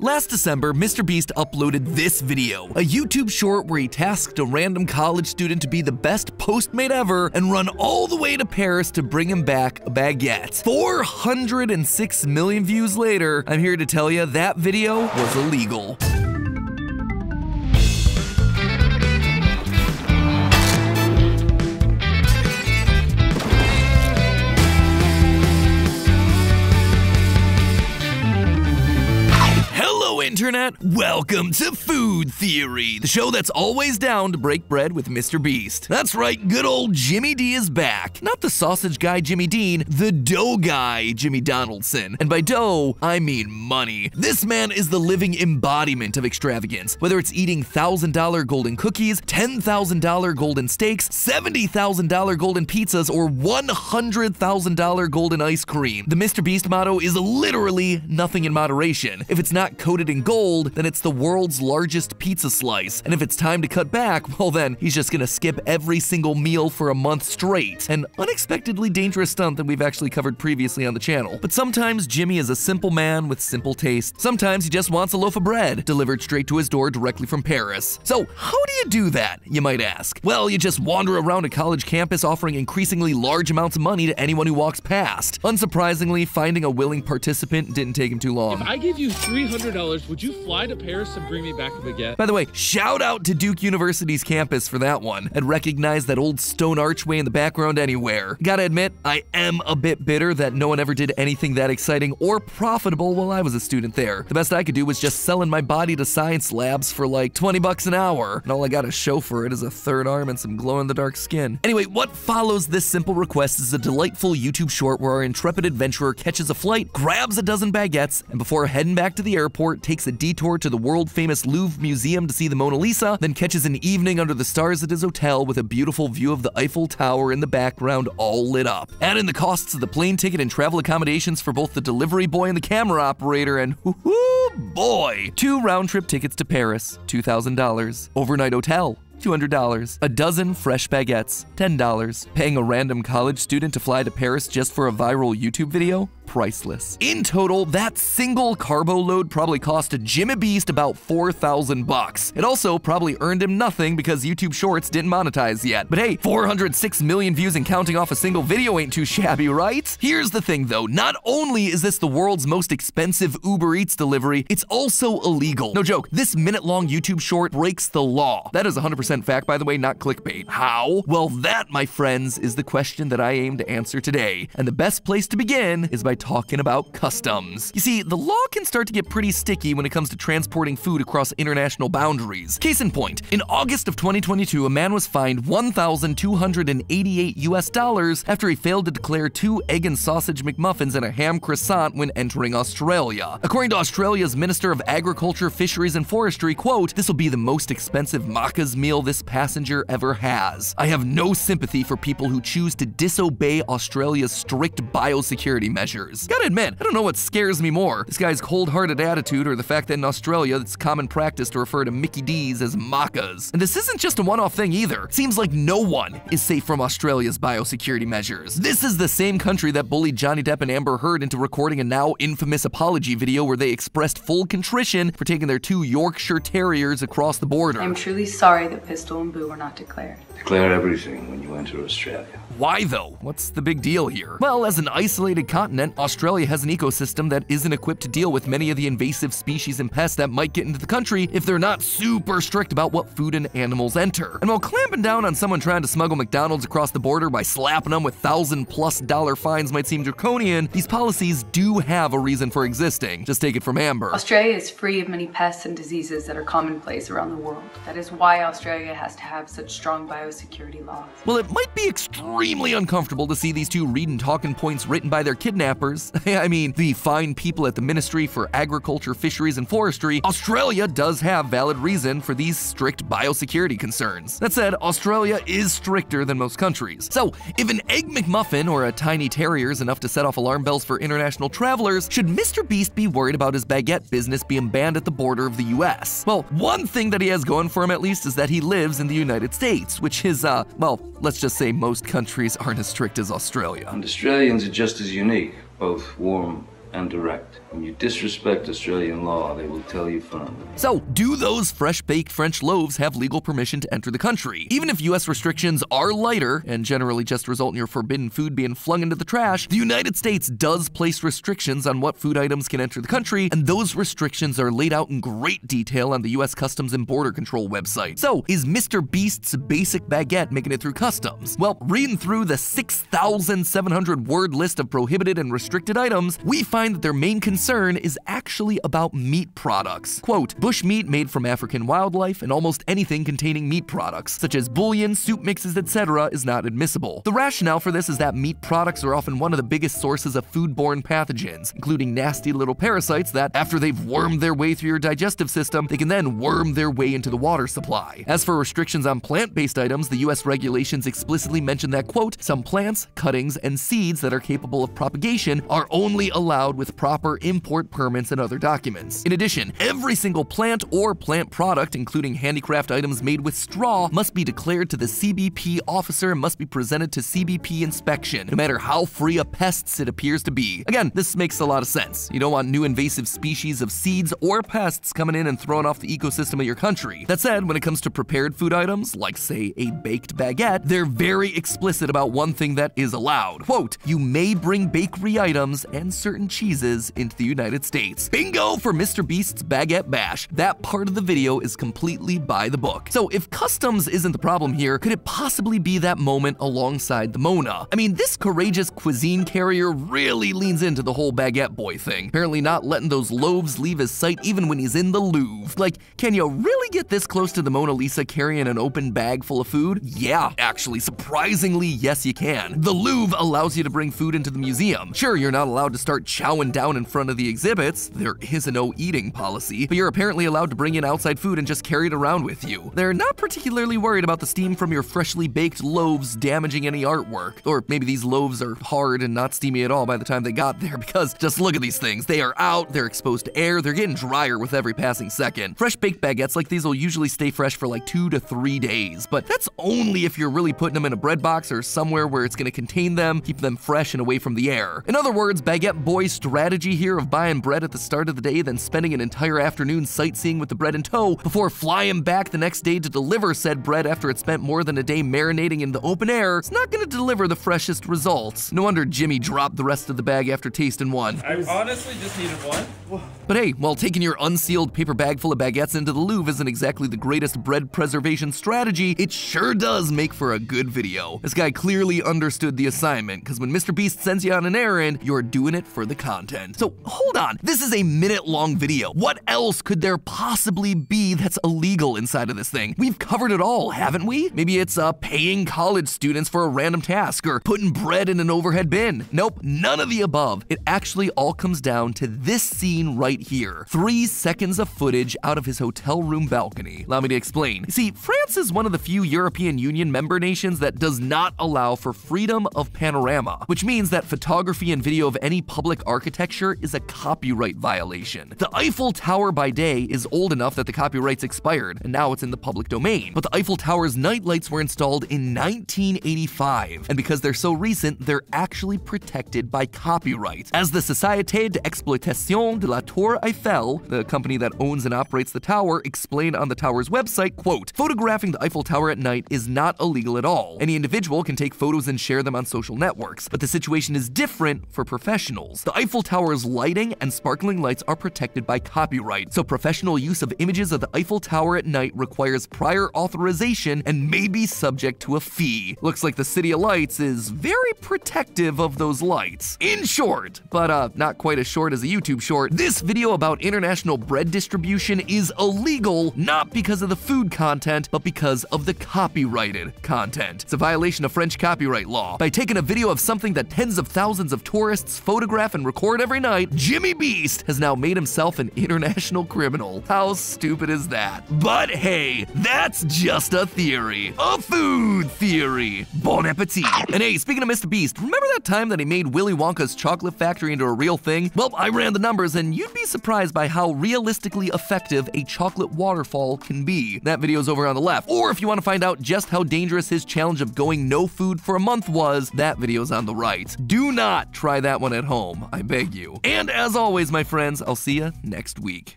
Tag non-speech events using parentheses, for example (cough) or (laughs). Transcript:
Last December, MrBeast uploaded this video, a YouTube short where he tasked a random college student to be the best Postmate ever and run all the way to Paris to bring him back a baguette. 406 million views later, I'm here to tell you that video was illegal. Internet, welcome to Food Theory, the show that's always down to break bread with Mr. Beast. That's right, good old Jimmy D is back. Not the sausage guy Jimmy Dean, the dough guy Jimmy Donaldson. And by dough, I mean money. This man is the living embodiment of extravagance, whether it's eating $1,000 golden cookies, $10,000 golden steaks, $70,000 golden pizzas, or $100,000 golden ice cream. The Mr. Beast motto is literally nothing in moderation. If it's not coated in in then it's the world's largest pizza slice. And if it's time to cut back, (laughs) well then, he's just gonna skip every single meal for a month straight. An unexpectedly dangerous stunt that we've actually covered previously on the channel. But sometimes Jimmy is a simple man with simple taste. Sometimes he just wants a loaf of bread delivered straight to his door directly from Paris. So how do you do that, you might ask? Well, you just wander around a college campus offering increasingly large amounts of money to anyone who walks past. Unsurprisingly, finding a willing participant didn't take him too long. If I give you $300 would you fly to Paris and bring me back a baguette? By the way, shout out to Duke University's campus for that one. And recognize that old stone archway in the background anywhere. Gotta admit, I am a bit bitter that no one ever did anything that exciting or profitable while I was a student there. The best I could do was just selling my body to science labs for like 20 bucks an hour. And all I got to show for it is a third arm and some glow-in-the-dark skin. Anyway, what follows this simple request is a delightful YouTube short where our intrepid adventurer catches a flight, grabs a dozen baguettes, and before heading back to the airport, takes a detour to the world famous Louvre Museum to see the Mona Lisa, then catches an evening under the stars at his hotel with a beautiful view of the Eiffel Tower in the background all lit up. Add in the costs of the plane ticket and travel accommodations for both the delivery boy and the camera operator, and whoo boy! Two round trip tickets to Paris, $2,000. Overnight hotel, $200. A dozen fresh baguettes, $10. Paying a random college student to fly to Paris just for a viral YouTube video? Priceless. In total, that single carbo load probably cost Jimmy Beast about 4,000 bucks. It also probably earned him nothing because YouTube Shorts didn't monetize yet. But hey, 406 million views and counting off a single video ain't too shabby, right? Here's the thing though, not only is this the world's most expensive Uber Eats delivery, it's also illegal. No joke, this minute-long YouTube short breaks the law. That is 100% fact, by the way, not clickbait. How? Well, that, my friends, is the question that I aim to answer today. And the best place to begin is by talking about customs. You see, the law can start to get pretty sticky when it comes to transporting food across international boundaries. Case in point, in August of 2022, a man was fined 1,288 US dollars after he failed to declare two egg and sausage McMuffins and a ham croissant when entering Australia. According to Australia's Minister of Agriculture, Fisheries and Forestry, quote, this will be the most expensive Macca's meal this passenger ever has. I have no sympathy for people who choose to disobey Australia's strict biosecurity measures. Gotta admit, I don't know what scares me more this guy's cold hearted attitude or the fact that in Australia it's common practice to refer to Mickey D's as Maccas. And this isn't just a one off thing either. Seems like no one is safe from Australia's biosecurity measures. This is the same country that bullied Johnny Depp and Amber Heard into recording a now infamous apology video where they expressed full contrition for taking their two Yorkshire Terriers across the border. I'm truly sorry that Pistol and Boo were not declared. Declare everything when you enter Australia. Why though? What's the big deal here? Well, as an isolated continent, Australia has an ecosystem that isn't equipped to deal with many of the invasive species and pests that might get into the country if they're not super strict about what food and animals enter. And while clamping down on someone trying to smuggle McDonald's across the border by slapping them with thousand plus dollar fines might seem draconian, these policies do have a reason for existing. Just take it from Amber. Australia is free of many pests and diseases that are commonplace around the world. That is why Australia has to have such strong biosecurity laws. Well, it might be extremely uncomfortable to see these two read reading talking points written by their kidnappers. (laughs) I mean, the fine people at the Ministry for Agriculture, Fisheries, and Forestry, Australia does have valid reason for these strict biosecurity concerns. That said, Australia is stricter than most countries. So, if an Egg McMuffin or a tiny terrier is enough to set off alarm bells for international travelers, should Mr. Beast be worried about his baguette business being banned at the border of the US? Well, one thing that he has going for him at least is that he lives in the United States, which is, uh, well, let's just say most countries aren't as strict as Australia. And Australians are just as unique, both warm and direct. When you disrespect Australian law, they will tell you firmly. So, do those fresh baked French loaves have legal permission to enter the country? Even if US restrictions are lighter and generally just result in your forbidden food being flung into the trash, the United States does place restrictions on what food items can enter the country, and those restrictions are laid out in great detail on the US Customs and Border Control website. So, is Mr. Beast's basic baguette making it through customs? Well, reading through the 6,700 word list of prohibited and restricted items, we find that their main concern is actually about meat products. Quote, bush meat made from African wildlife and almost anything containing meat products, such as bouillon, soup mixes, etc., is not admissible. The rationale for this is that meat products are often one of the biggest sources of foodborne pathogens, including nasty little parasites that, after they've wormed their way through your digestive system, they can then worm their way into the water supply. As for restrictions on plant-based items, the US regulations explicitly mention that, quote, some plants, cuttings, and seeds that are capable of propagation are only allowed with proper import permits and other documents. In addition, every single plant or plant product, including handicraft items made with straw, must be declared to the CBP officer and must be presented to CBP inspection, no matter how free of pests it appears to be. Again, this makes a lot of sense. You don't want new invasive species of seeds or pests coming in and throwing off the ecosystem of your country. That said, when it comes to prepared food items, like say a baked baguette, they're very explicit about one thing that is allowed. Quote, you may bring bakery items and certain cheeses into the United States. Bingo for Mr. Beast's Baguette Bash. That part of the video is completely by the book. So if customs isn't the problem here, could it possibly be that moment alongside the Mona? I mean, this courageous cuisine carrier really leans into the whole baguette boy thing, apparently not letting those loaves leave his sight even when he's in the Louvre. Like, can you really get this close to the Mona Lisa carrying an open bag full of food? Yeah, actually, surprisingly, yes, you can. The Louvre allows you to bring food into the museum. Sure, you're not allowed to start chowing down in front of the exhibits, there is a no eating policy, but you're apparently allowed to bring in outside food and just carry it around with you. They're not particularly worried about the steam from your freshly baked loaves damaging any artwork. Or maybe these loaves are hard and not steamy at all by the time they got there, (laughs) because just look at these things. They are out, they're exposed to air, they're getting drier with every passing second. Fresh baked baguettes like these will usually stay fresh for like two to three days, but that's only if you're really putting them in a bread box or somewhere where it's gonna contain them, keep them fresh and away from the air. In other words, Baguette Boy's strategy here of buying bread at the start of the day, then spending an entire afternoon sightseeing with the bread in tow before flying back the next day to deliver said bread after it spent more than a day marinating in the open air, it's not gonna deliver the freshest results. No wonder Jimmy dropped the rest of the bag after tasting one. I honestly just needed one. But hey, while taking your unsealed paper bag full of baguettes into the Louvre isn't exactly the greatest bread preservation strategy, it sure does make for a good video. This guy clearly understood the assignment, because when Mr. Beast sends you on an errand, you're doing it for the content. So hold on, this is a minute long video. What else could there possibly be that's illegal inside of this thing? We've covered it all, haven't we? Maybe it's uh, paying college students for a random task, or putting bread in an overhead bin. Nope, none of the above. It actually all comes down to this scene right here. Three seconds of footage out of his hotel room balcony. Allow me to explain. You see, France is one of the few European Union member nations that does not allow for freedom of panorama, which means that photography and video of any public architecture is a copyright violation. The Eiffel Tower by day is old enough that the copyright's expired, and now it's in the public domain. But the Eiffel Tower's night lights were installed in 1985, and because they're so recent, they're actually protected by copyright. As the Société d'Exploitation de la Tour Eiffel, the company that owns and operates the tower, explained on the tower's website, quote, photographing the Eiffel Tower at night is not illegal at all. Any individual can take photos and share them on social networks, but the situation is different for professionals. The Eiffel Tower's lighting and sparkling lights are protected by copyright, so professional use of images of the Eiffel Tower at night requires prior authorization and may be subject to a fee. Looks like the City of Lights is very protective of those lights. In short, but uh, not quite as short as a YouTube short, this video about international bread distribution is illegal not because of the food content, but because of the copyrighted content. It's a violation of French copyright law. By taking a video of something that tens of thousands of tourists photograph and record every night, Jimmy Beast has now made himself an international criminal. How stupid is that? But hey, that's just a theory. A food theory. Bon appetit. And hey, speaking of Mr. Beast, remember that time that he made Willy Wonka's chocolate factory into a real thing? Well, I ran the numbers and you'd be surprised by how realistically effective a chocolate waterfall can be. That video's over on the left. Or if you want to find out just how dangerous his challenge of going no food for a month was, that video's on the right. Do not try that one at home. Beg you. And as always, my friends, I'll see you next week.